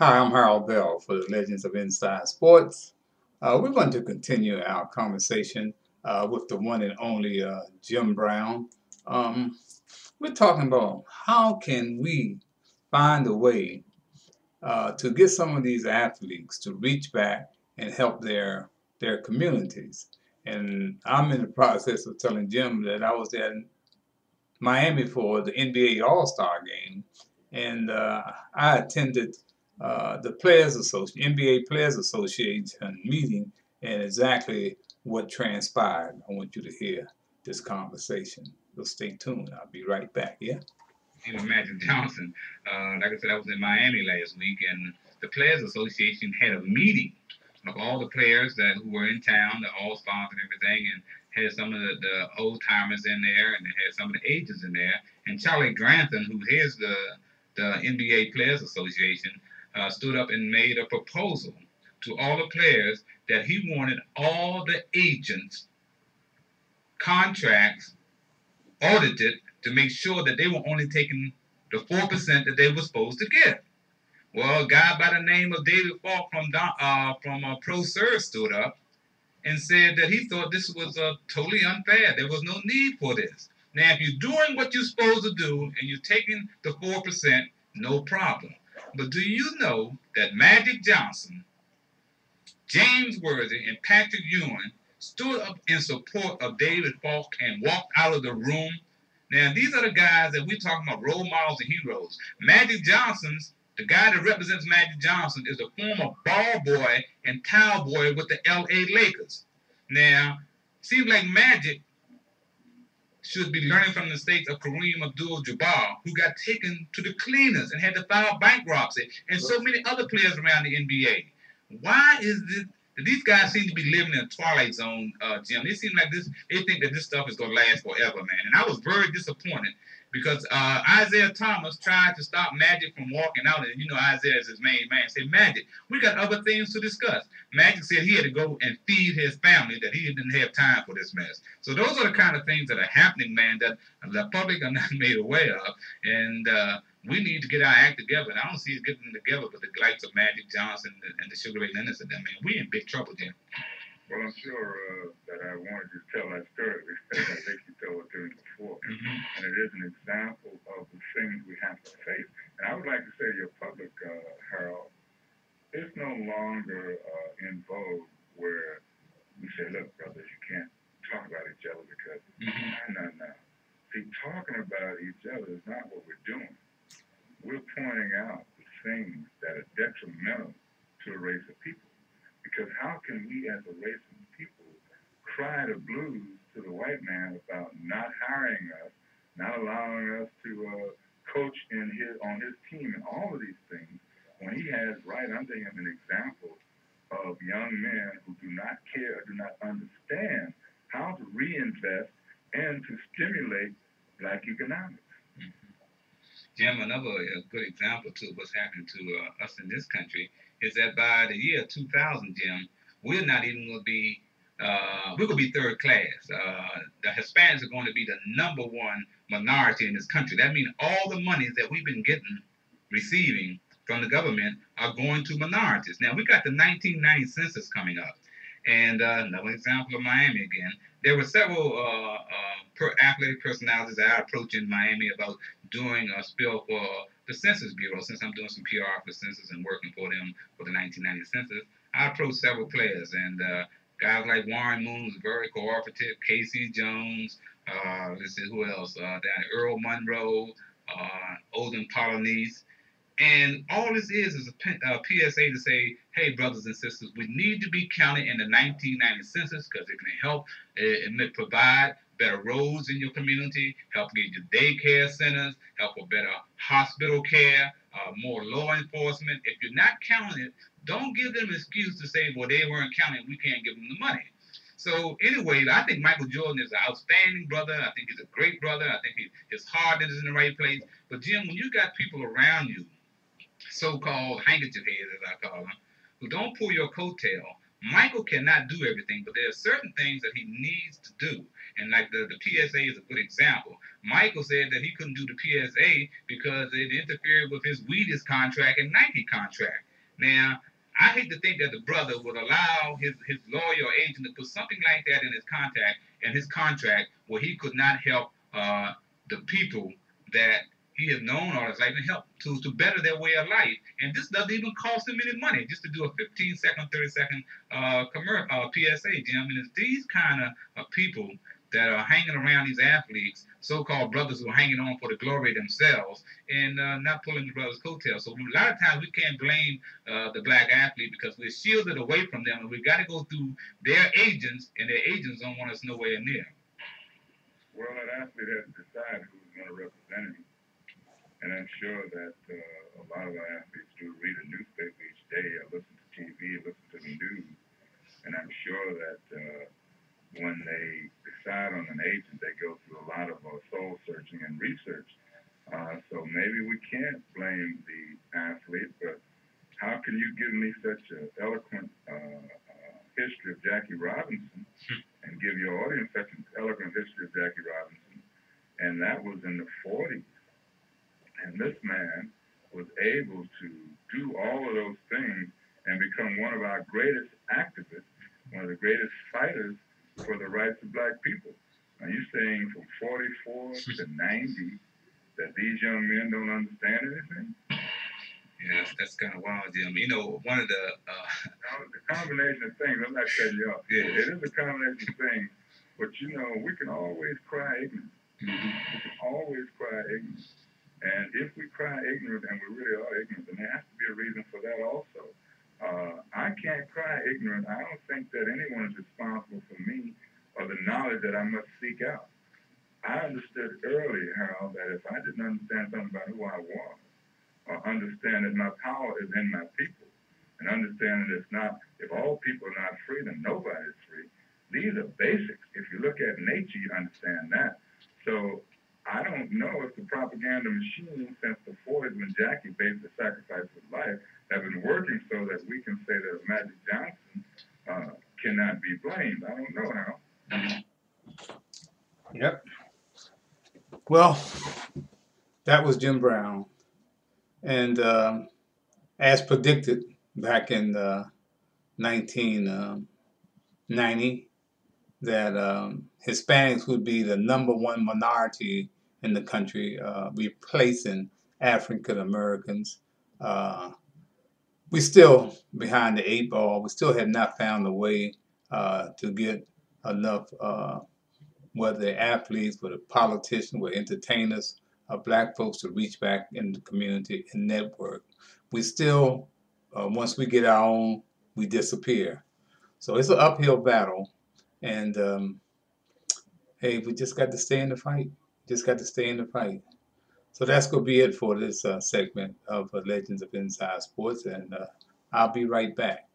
Hi, I'm Harold Bell for the Legends of Inside Sports. Uh, we're going to continue our conversation uh, with the one and only uh, Jim Brown. Um, we're talking about how can we find a way uh, to get some of these athletes to reach back and help their their communities. And I'm in the process of telling Jim that I was in Miami for the NBA All Star game, and uh, I attended uh, the Players Association, NBA Players Association meeting and exactly what transpired. I want you to hear this conversation. So stay tuned. I'll be right back. Yeah. You know, Magic Johnson. Uh, like I said, I was in Miami last week, and the Players Association had a meeting of all the players that who were in town, the All and everything, and had some of the, the old timers in there, and had some of the agents in there. And Charlie Grantham, who heads the the NBA Players Association, uh, stood up and made a proposal to all the players that he wanted all the agents' contracts audited to make sure that they were only taking the 4% that they were supposed to get. Well, a guy by the name of David Falk from uh, from uh, ProServ stood up and said that he thought this was uh, totally unfair. There was no need for this. Now, if you're doing what you're supposed to do and you're taking the 4%, no problem. But do you know that Magic Johnson, James Worthy, and Patrick Ewing stood up in support of David Falk and walked out of the room? Now, these are the guys that we're talking about role models and heroes. Magic Johnson's, the guy that represents Magic Johnson, is a former ball boy and towel boy with the LA Lakers. Now, seems like Magic should be learning from the mistakes of Kareem Abdul-Jabbar, who got taken to the cleaners and had to file bankruptcy, and so many other players around the NBA. Why is this? These guys seem to be living in a twilight zone, uh, Jim. They seem like this. They think that this stuff is going to last forever, man. And I was very disappointed because uh, Isiah Thomas tried to stop Magic from walking out, and you know Isiah is his main man. Said Magic, we got other things to discuss. Magic said he had to go and feed his family, that he didn't have time for this mess. So those are the kind of things that are happening, man, that the public are not made aware of, and uh, we need to get our act together. And I don't see us getting together with the likes of Magic Johnson and the Sugar Ray Leonard and them, man. We in big trouble, Jim. Well, I'm sure uh, that I wanted to tell that story because I think you told it to me before. Mm-hmm. And it is an example of the things we have to face. And I would like to say to your public, uh, Harold, it's no longer uh, in vogue where we say, look, brothers, you can't talk about each other because, mm-hmm. no, no, no. See, talking about each other is not what we're doing. We're pointing out the things that are detrimental to a race of people. Because how can we as a race of people cry the blues to the white man about not hiring us, not allowing us to uh, coach in his on his team and all of these things when he has right under him an example of young men who do not care, do not understand how to reinvest and to stimulate black economics. Mm-hmm. Jim, another good example to what's happening to uh, us in this country is that by the year 2000, Jim, we're not even going to be, uh, we're going to be third class. Uh, the Hispanics are going to be the number one minority in this country. That means all the monies that we've been getting, receiving from the government are going to minorities. Now, we got the 1990 census coming up. And uh, another example of Miami again. There were several uh, uh, per athletic personalities that I approached in Miami about doing a spill for the Census Bureau, since I'm doing some PR for Census and working for them for the 1990 Census, I approached several players and uh, guys like Warren Moon was very cooperative, K.C. Jones, uh, let's see who else, uh, Earl Monroe, uh, Olden Polynice. And all this is is a, a, PSA to say, hey, brothers and sisters, we need to be counted in the 1990 census because it can help, it, it provide better roads in your community, help get your daycare centers, help for better hospital care, uh, more law enforcement. If you're not counting it, don't give them an excuse to say, well, they weren't counting, we can't give them the money. So anyway, I think Michael Jordan is an outstanding brother. I think he's a great brother. I think he, his heart is in the right place. But Jim, when you got people around you, so-called handkerchief heads, as I call them, who don't pull your coattail, Michael cannot do everything, but there are certain things that he needs to do. And like the, the PSA is a good example. Michael said that he couldn't do the PSA because it interfered with his Wheaties contract and Nike contract. Now, I hate to think that the brother would allow his, his lawyer agent to put something like that in his contract, and his contract where he could not help uh, the people that he has known all his life and help to, to better their way of life. And this doesn't even cost him any money just to do a 15 second, 30 second uh, commer- uh, PSA, Jim. And it's these kind of uh, people that are hanging around these athletes, so-called brothers who are hanging on for the glory themselves and uh, not pulling the brothers' coattails. So a lot of times we can't blame uh, the black athlete because we're shielded away from them, and we've got to go through their agents, and their agents don't want us nowhere near. Well, that athlete has to decide who's going to represent him. And I'm sure that uh, a lot of our athletes do read a newspaper each day or listen to TV, listen to the news. And I'm sure that uh, when they decide on an agent, they go through a lot of uh, soul searching and research. Uh, so maybe we can't blame the athlete, but how can you give me such an eloquent uh, uh, history of Jackie Robinson and give your audience such an eloquent history of Jackie Robinson? And that was in the 40s. And this man was able to do all of those things and become one of our greatest activists, one of the greatest fighters for the rights of black people. Are you saying from 44 to 90 that these young men don't understand anything? Yeah, that's, that's kind of wild, Jim. You know, one of the uh, Now, combination of things, I'm not cutting you off. Yeah. It is a combination of things, but you know, we can always cry ignorant. We can always cry ignorant. And if we cry ignorant and we really are ignorant, then there has to be a reason for that also. Uh, I can't cry ignorant. I don't think that anyone is responsible for me or the knowledge that I must seek out. I understood early, Harold, that if I didn't understand something about who I was, or understand that my power is in my people, and understand that it's not, if all people are not free, then nobody is free. These are basics. If you look at nature, you understand that. So I don't know if the propaganda machine since the 40s when Jackie based the sacrifice of life have been working so that we can say that Magic Johnson uh, cannot be blamed. I don't know how. Yep. Well, that was Jim Brown. And um, as predicted back in uh, 1990, that um, Hispanics would be the number one minority in the country, uh, replacing African Americans. Uh, we still behind the eight ball. We still have not found a way uh, to get enough, uh, whether athletes, whether politicians, whether entertainers, uh, black folks to reach back in the community and network. We still, uh, once we get our own, we disappear. So it's an uphill battle. And um, hey, we just got to stay in the fight. Just got to stay in the fight. So that's going to be it for this uh, segment of uh, Legends of Inside Sports. And uh, I'll be right back.